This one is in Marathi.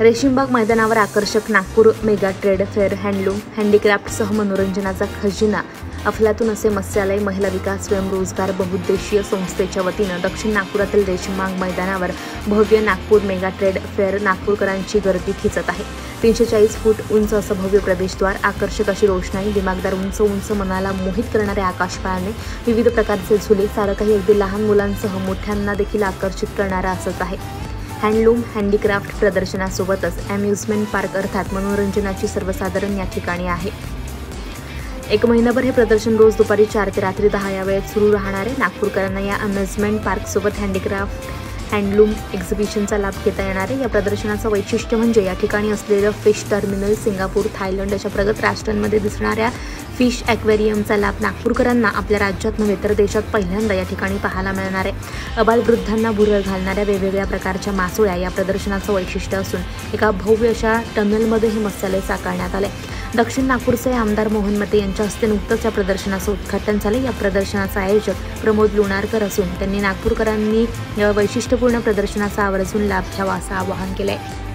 रेशीमबाग मैदानावर आकर्षक Nagpur mega trade fair handloom हँडीक्राफ्टसह मनोरंजनाचा खजिना अफलातून असे मत्स्यालय महिला विकास स्वयंरोजगार बहुउद्देशीय संस्थेच्या वतीनं दक्षिण नागपुरातील रेशीमबाग मैदानावर भव्य नागपूर मेगा ट्रेड फेअर नागपूरकरांची गर्दी खिचत आहे. तीनशे चाळीस फूट उंच असं भव्य प्रवेशद्वार आकर्षक अशी रोषणाई दिमागदार उंच उंच मनाला मोहित करणारे आकाश पाळणे विविध प्रकारचे झुले सारं काही अगदी लहान मुलांसह मोठ्यांना देखील आकर्षित करणारं असंच आहे. हँडलूम हँडीक्राफ्ट प्रदर्शनासोबतच अम्युजमेंट पार्क अर्थात मनोरंजनाची सर्वसाधारण या ठिकाणी आहे. एक महिनाभर हे प्रदर्शन रोज दुपारी चार ते रात्री दहा या वेळेत सुरू राहणार आहे. नागपूरकरांना या अम्युजमेंट पार्कसोबत हँडीक्राफ्ट हँडलूम एक्झिबिशनचा लाभ घेता येणार आहे. या प्रदर्शनाचं वैशिष्ट्य म्हणजे या ठिकाणी असलेलं फिश टर्मिनल सिंगापूर थायलंड अशा प्रगत राष्ट्रांमध्ये दिसणाऱ्या फिश ॲक्वेरियमचा लाभ नागपूरकरांना आपल्या राज्यात नव्हे तर देशात पहिल्यांदा या ठिकाणी पाहायला मिळणार आहे. अबालवृद्धांना भुरळ घालणाऱ्या वेगवेगळ्या प्रकारच्या मासोळ्या या प्रदर्शनाचं वैशिष्ट्य असून एका भव्य अशा टनलमध्ये हे मत्स्यालय साकारण्यात आले दक्षिण नागपूरचे आमदार मोहन मते यांच्या हस्ते नुकतंच या प्रदर्शनाचं उद्घाटन झालं या प्रदर्शनाचा आयोजक प्रमोद लोणारकर असून त्यांनी नागपूरकरांनी या वैशिष्ट्यपूर्ण प्रदर्शनाचा आवर्जून लाभ घ्यावा असं आवाहन केलं आहे